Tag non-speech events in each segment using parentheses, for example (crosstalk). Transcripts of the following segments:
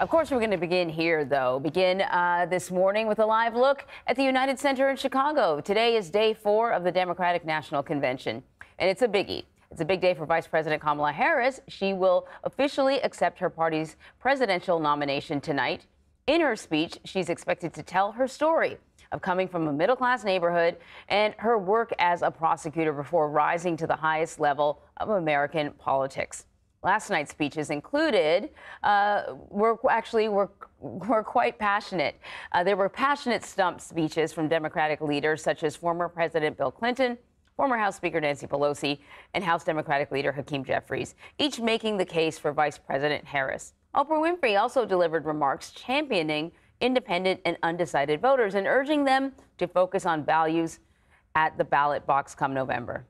Of course, we're going to begin here, though. Begin uh, this morning with a live look at the United Center in Chicago. Today is day four of the Democratic National Convention, and it's a biggie. It's a big day for Vice President Kamala Harris. She will officially accept her party's presidential nomination tonight. In her speech, she's expected to tell her story of coming from a middle class neighborhood and her work as a prosecutor before rising to the highest level of American politics. Last night's speeches included uh, were actually were were quite passionate. Uh, there were passionate stump speeches from Democratic leaders such as former President Bill Clinton, former House Speaker Nancy Pelosi, and House Democratic leader Hakeem Jeffries, each making the case for Vice President Harris. Oprah Winfrey also delivered remarks championing independent and undecided voters and urging them to focus on values at the ballot box come November.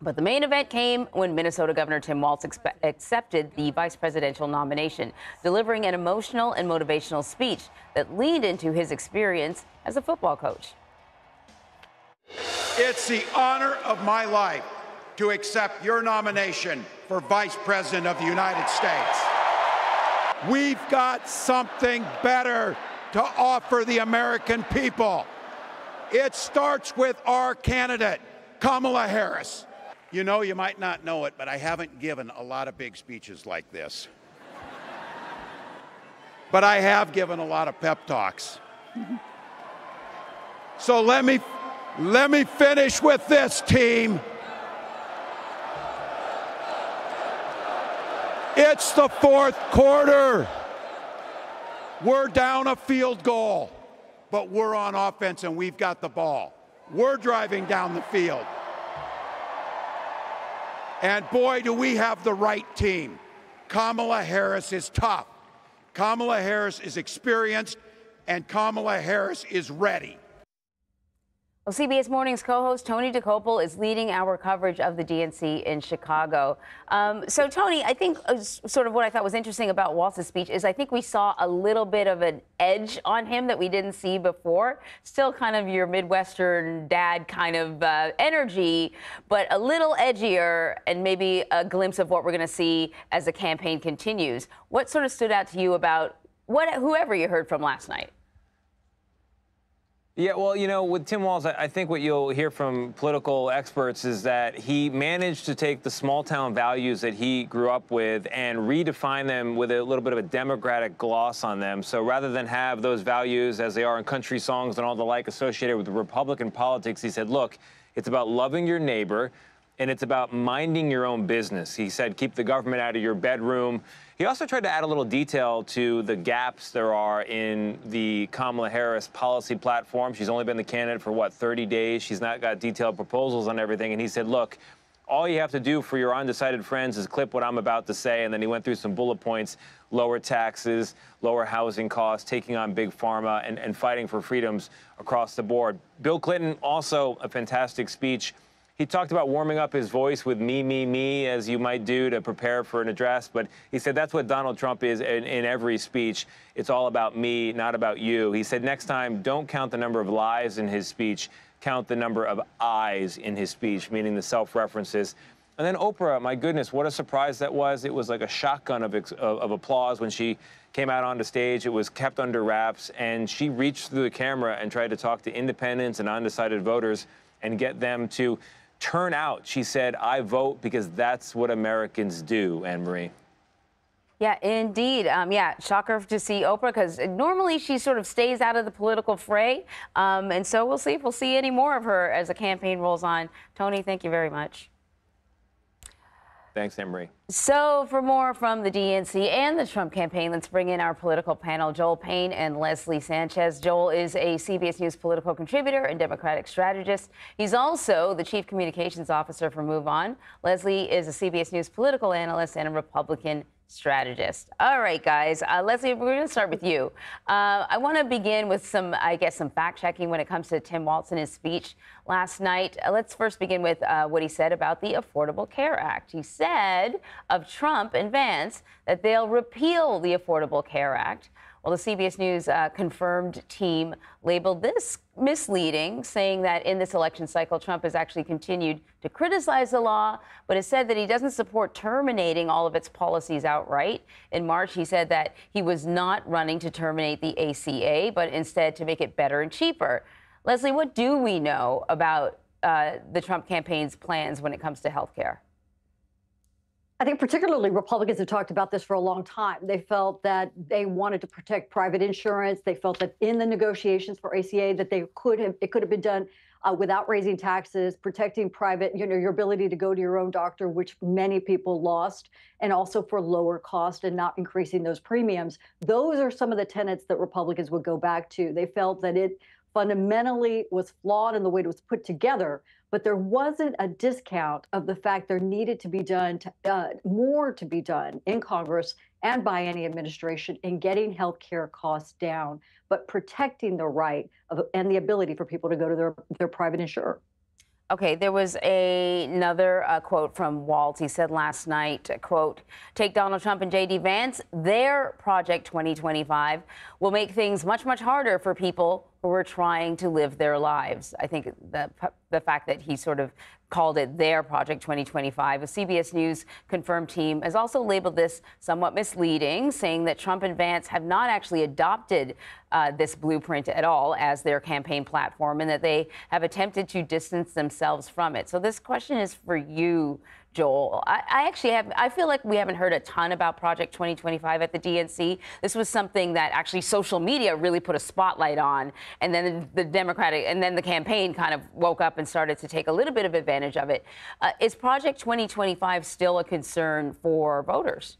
But the main event came when Minnesota Governor Tim Walz accepted the vice presidential nomination, delivering an emotional and motivational speech that leaned into his experience as a football coach. It's the honor of my life to accept your nomination for Vice President of the United States. We've got something better to offer the American people. It starts with our candidate, Kamala Harris. You know, you might not know it, but I haven't given a lot of big speeches like this. but I have given a lot of pep talks. so let me let me finish with this team. It's the fourth quarter. We're down a field goal, but we're on offense and we've got the ball. We're driving down the field. And boy, do we have the right team. Kamala Harris is tough. Kamala Harris is experienced, and Kamala Harris is ready. Well, CBS Mornings co-host Tony Dokoupil is leading our coverage of the DNC in Chicago. Um, so, Tony, I think uh, sort of what I thought was interesting about Walz's speech is I think we saw a little bit of an edge on him that we didn't see before. Still kind of your Midwestern dad kind of uh, energy, but a little edgier and maybe a glimpse of what we're going to see as the campaign continues. What sort of stood out to you about what whoever you heard from last night? Yeah, well, you know, with Tim Walz, I think what you'll hear from political experts is that he managed to take the small town values that he grew up with and redefine them with a little bit of a democratic gloss on them. So rather than have those values as they are in country songs and all the like associated with Republican politics, he said, look, it's about loving your neighbor and it's about minding your own business. He said, keep the government out of your bedroom. He also tried to add a little detail to the gaps there are in the Kamala Harris policy platform. She's only been the candidate for, what, 30 days? She's not got detailed proposals on everything. And he said, look, all you have to do for your undecided friends is clip what I'm about to say. And then he went through some bullet points lower taxes, lower housing costs, taking on big pharma, and, and fighting for freedoms across the board. Bill Clinton, also a fantastic speech. He talked about warming up his voice with me, me, me, as you might do to prepare for an address. But he said that's what Donald Trump is in, in, every speech. It's all about me, not about you. He said next time, don't count the number of lies in his speech, count the number of eyes in his speech, meaning the self references. And then Oprah, my goodness, what a surprise that was. It was like a shotgun of, of, of applause when she came out onto stage. It was kept under wraps, and she reached through the camera and tried to talk to independents and undecided voters and get them to turn out. She said, I vote because that's what Americans do, Anne Marie. Yeah, indeed. Um, yeah, shocker to see Oprah because normally she sort of stays out of the political fray. Um, and so we'll see if we'll see any more of her as the campaign rolls on. Tony, thank you very much. Thanks, Emery. So, for more from the DNC and the Trump campaign, let's bring in our political panel, Joel Payne and Leslie Sanchez. Joel is a CBS News political contributor and Democratic strategist. He's also the chief communications officer for MoveOn. Leslie is a CBS News political analyst and a Republican strategist. All right, guys. Uh, Leslie, we're going to start with you. Uh, I want to begin with some, I guess, some fact checking when it comes to Tim Walz and his speech last night. Uh, let's first begin with uh, what he said about the Affordable Care Act. He said of Trump and Vance that they'll repeal the Affordable Care Act Well, the CBS News uh, confirmed team labeled this misleading, saying that in this election cycle, Trump has actually continued to criticize the law, but has said that he doesn't support terminating all of its policies outright. In March, he said that he was not running to terminate the ACA, but instead to make it better and cheaper. Leslie, what do we know about uh, the Trump campaign's plans when it comes to health care? I think particularly Republicans have talked about this for a long time. They felt that they wanted to protect private insurance. They felt that in the negotiations for ACA that they could have it could have been done uh, without raising taxes, protecting private, you know, your ability to go to your own doctor, which many people lost, and also for lower cost and not increasing those premiums. Those are some of the tenets that Republicans would go back to. They felt that it fundamentally was flawed in the way it was put together, but there wasn't a discount of the fact there needed to be done to, uh, more to be done in Congress and by any administration in getting health care costs down, but protecting the right of, and the ability for people to go to their, their private insurer. Okay, there was a, another uh, quote from Walz. He said last night, quote, take Donald Trump and J.D. Vance, their Project 2025 will make things much, much harder for people who are trying to live their lives. I think the, the fact that he sort of called it their Project 2025. A CBS News confirmed team has also labeled this somewhat misleading, saying that Trump and Vance have not actually adopted uh, this blueprint at all as their campaign platform and that they have attempted to distance themselves from it. So, this question is for you, Joel. I, I, actually have, I feel like we haven't heard a ton about Project 2025 at the DNC. This was something that actually social media really put a spotlight on. And then the Democratic, and then the campaign kind of woke up and started to take a little bit of advantage of it. Uh, is Project 2025 still a concern for voters?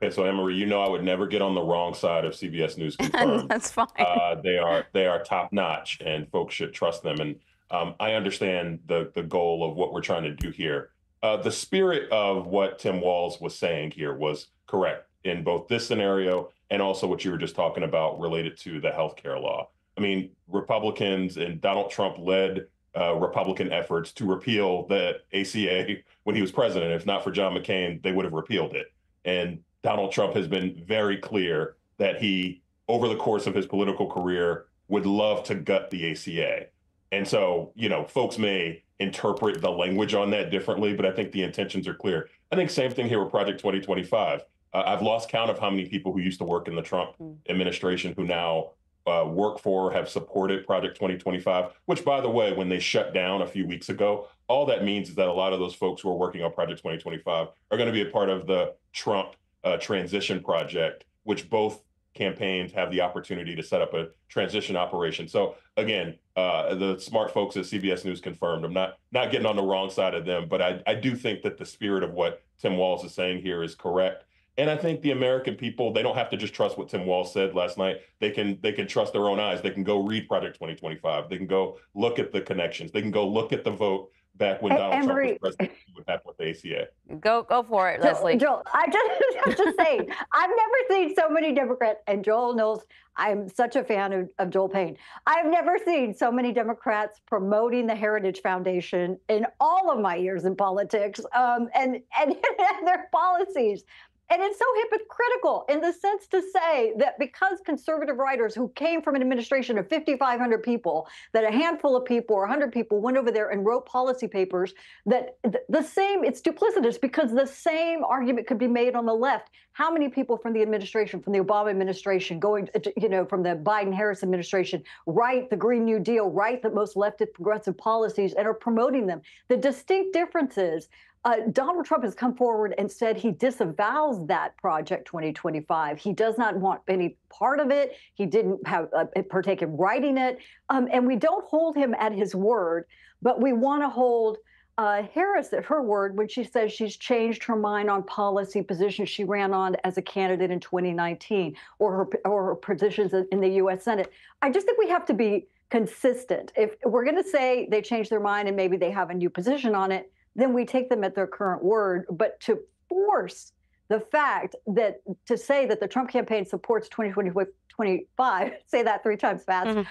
Okay, so Anne you know I would never get on the wrong side of CBS News (laughs) confirmed. That's fine. Uh, they are they are top notch, and folks should trust them. And um, I understand the the goal of what we're trying to do here. Uh, the spirit of what Tim Walz was saying here was correct in both this scenario and also what you were just talking about related to the healthcare law. I mean, Republicans and Donald Trump led uh, Republican efforts to repeal the ACA when he was president. If not for John McCain, they would have repealed it. And Donald Trump has been very clear that he, over the course of his political career, would love to gut the ACA. And so, you know, folks may interpret the language on that differently, but I think the intentions are clear. I think same thing here with Project 2025. Uh, I've lost count of how many people who used to work in the Trump mm. administration who now uh, work for have supported Project 2025, which, by the way, when they shut down a few weeks ago, all that means is that a lot of those folks who are working on Project 2025 are going to be a part of the Trump uh, transition project, which both campaigns have the opportunity to set up a transition operation. So again, uh, the smart folks at CBS News confirmed. I'm not not getting on the wrong side of them, but I, I do think that the spirit of what Tim Walz is saying here is correct. And I think the American people, they don't have to just trust what Tim Walz said last night. They can they can trust their own eyes. They can go read Project 2025. They can go look at the connections. They can go look at the vote back when Donald Trump was president what happened with the ACA. Go go for it, Joel, Leslie. Joel, I just (laughs) I'm just saying, I've never seen so many Democrats, and Joel knows I'm such a fan of, of Joel Payne. I've never seen so many Democrats promoting the Heritage Foundation in all of my years in politics, um, and, and (laughs) and their policies. And it's so hypocritical in the sense to say that because conservative writers who came from an administration of 5,500 people, that a handful of people or 100 people went over there and wrote policy papers, that the same, it's duplicitous because the same argument could be made on the left. How many people from the administration, from the Obama administration, going, uh, to, you know, from the Biden Harris administration, write the Green New Deal, write the most leftist progressive policies and are promoting them? The distinct difference is uh, Donald Trump has come forward and said he disavows that Project 2025. He does not want any part of it. He didn't have uh, partake in writing it. Um, and we don't hold him at his word, but we want to hold uh, Harris at her word when she says she's changed her mind on policy positions she ran on as a candidate in 2019 or her, or her positions in the U.S. Senate. I just think we have to be consistent. If we're going to say they changed their mind and maybe they have a new position on it, then we take them at their current word. But to force the fact that to say that the Trump campaign supports 2025, (laughs) say that three times fast, mm-hmm.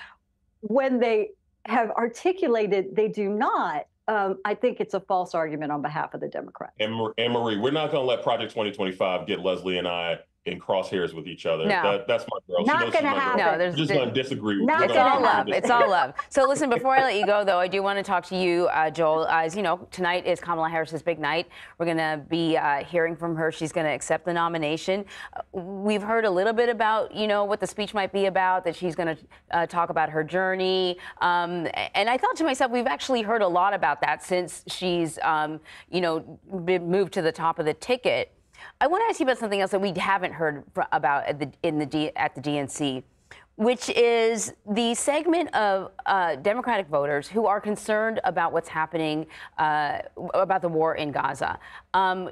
when they have articulated they do not, um, I think it's a false argument on behalf of the Democrats. And, and Marie, we're not going to let Project 2025 get Leslie and I in crosshairs with each other. No. That, that's my girl. She Not gonna my girl. happen. No, there's We're just going to disagree. Not It's all love. It's all love. So listen, before I let you go, though, I do want to talk to you, uh, Joel. As you know, tonight is Kamala Harris's big night. We're going to be uh, hearing from her. She's going to accept the nomination. Uh, we've heard a little bit about, you know, what the speech might be about. That she's going to uh, talk about her journey. Um, and I thought to myself, we've actually heard a lot about that since she's, um, you know, been moved to the top of the ticket. I want to ask you about something else that we haven't heard about at the in the at the DNC, which is the segment of uh, Democratic voters who are concerned about what's happening uh, about the war in Gaza. Um,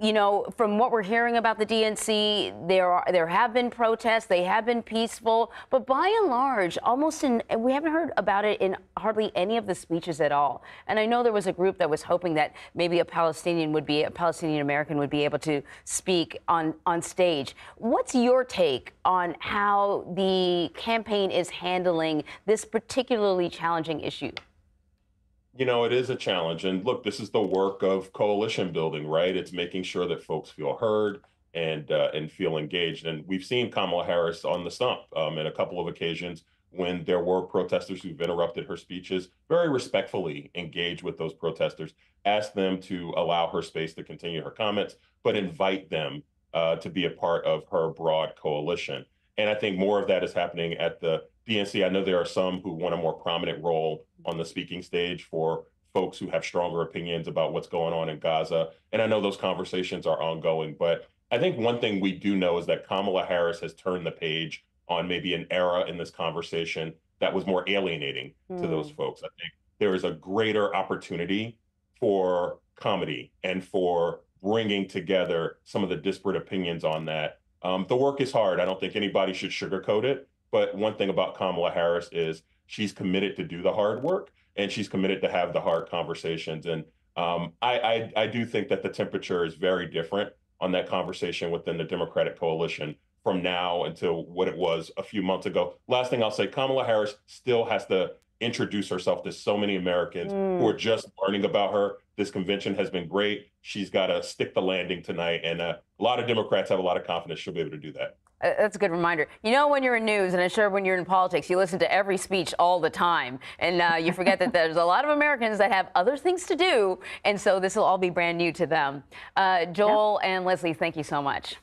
you know, from what we're hearing about the DNC, there are there have been protests. They have been peaceful, but by and large, almost in we haven't heard about it in hardly any of the speeches at all. And I know there was a group that was hoping that maybe a Palestinian would be a Palestinian American would be able to speak on on stage. What's your take on how the campaign is handling this particularly challenging issue? you know, it is a challenge. And look, this is the work of coalition building, right? It's making sure that folks feel heard and uh, and feel engaged. And we've seen Kamala Harris on the stump um, in a couple of occasions when there were protesters who've interrupted her speeches, very respectfully engage with those protesters, ask them to allow her space to continue her comments, but invite them uh, to be a part of her broad coalition. And I think more of that is happening at the DNC. I know there are some who want a more prominent role on the speaking stage for folks who have stronger opinions about what's going on in Gaza. And I know those conversations are ongoing. But I think one thing we do know is that Kamala Harris has turned the page on maybe an era in this conversation that was more alienating to hmm. those folks. I think there is a greater opportunity for comity and for bringing together some of the disparate opinions on that. Um, the work is hard. I don't think anybody should sugarcoat it. But one thing about Kamala Harris is she's committed to do the hard work and she's committed to have the hard conversations. And um, I, I, I do think that the temperature is very different on that conversation within the Democratic coalition from now until what it was a few months ago. Last thing I'll say Kamala Harris still has to introduce herself to so many Americans who are just learning about her. This convention has been great. She's got to stick the landing tonight. And uh, a lot of Democrats have a lot of confidence she'll be able to do that. Uh, That's a good reminder. You know, when you're in news, and I'm sure when you're in politics, you listen to every speech all the time, and uh, you forget that there's a lot of Americans that have other things to do, and so this will all be brand new to them. Uh, Joel and Leslie, thank you so much.